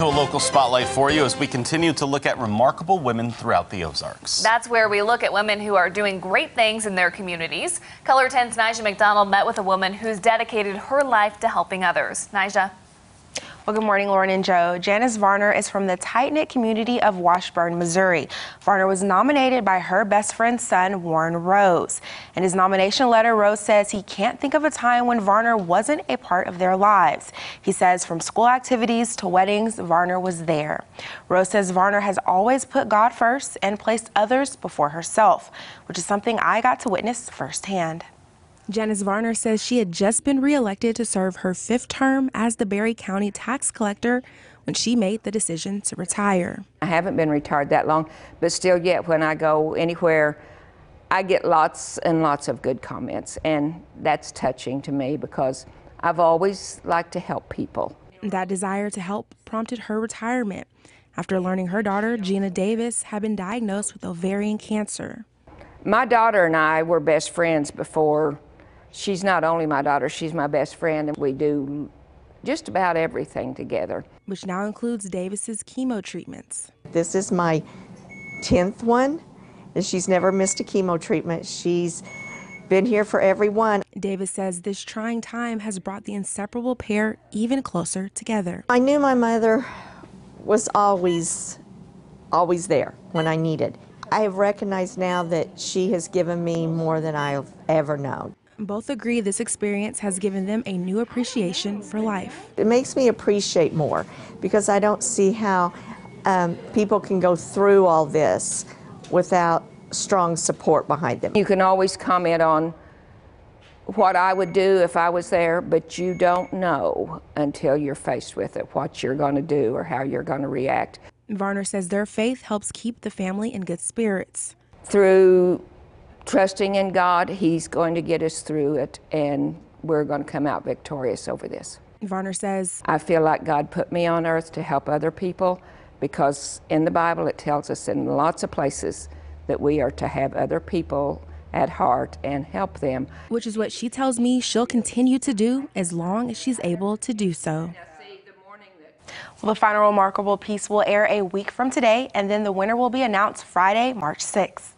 A local spotlight for you as we continue to look at remarkable women throughout the Ozarks. That's where we look at women who are doing great things in their communities. KOLR 10's Nija McDonald met with a woman who's dedicated her life to helping others. Nija. Well, good morning, Lauren and Joe. Janice Varner is from the tight knit community of Washburn, Missouri. Varner was nominated by her best friend's son, Warren Rose. In his nomination letter, Rose says he can't think of a time when Varner wasn't a part of their lives. He says from school activities to weddings, Varner was there. Rose says Varner has always put God first and placed others before herself, which is something I got to witness firsthand. Janice Varner says she had just been reelected to serve her fifth term as the Barry County tax collector when she made the decision to retire. I haven't been retired that long, but still, yet when I go anywhere, I get lots and lots of good comments, and that's touching to me because I've always liked to help people. That desire to help prompted her retirement after learning her daughter, Gina Davis, had been diagnosed with ovarian cancer. My daughter and I were best friends before she's not only my daughter, she's my best friend, and we do just about everything together. Which now includes Davis's chemo treatments. This is my 10th one, and she's never missed a chemo treatment. She's been here for every one. Davis says this trying time has brought the inseparable pair even closer together. I knew my mother was always, always there when I needed. I have recognized now that she has given me more than I've ever known. Both agree this experience has given them a new appreciation for life. It makes me appreciate more because I don't see how um, people can go through all this without strong support behind them. You can always comment on what I would do if I was there, but you don't know until you're faced with it what you're going to do or how you're going to react. Varner says their faith helps keep the family in good spirits. Through trusting in God, He's going to get us through it, and we're going to come out victorious over this. Varner says, I feel like God put me on earth to help other people because in the Bible it tells us in lots of places that we are to have other people at heart and help them. Which is what she tells me she'll continue to do as long as she's able to do so. Well, the final remarkable piece will air a week from today, and then the winner will be announced Friday, March 6th.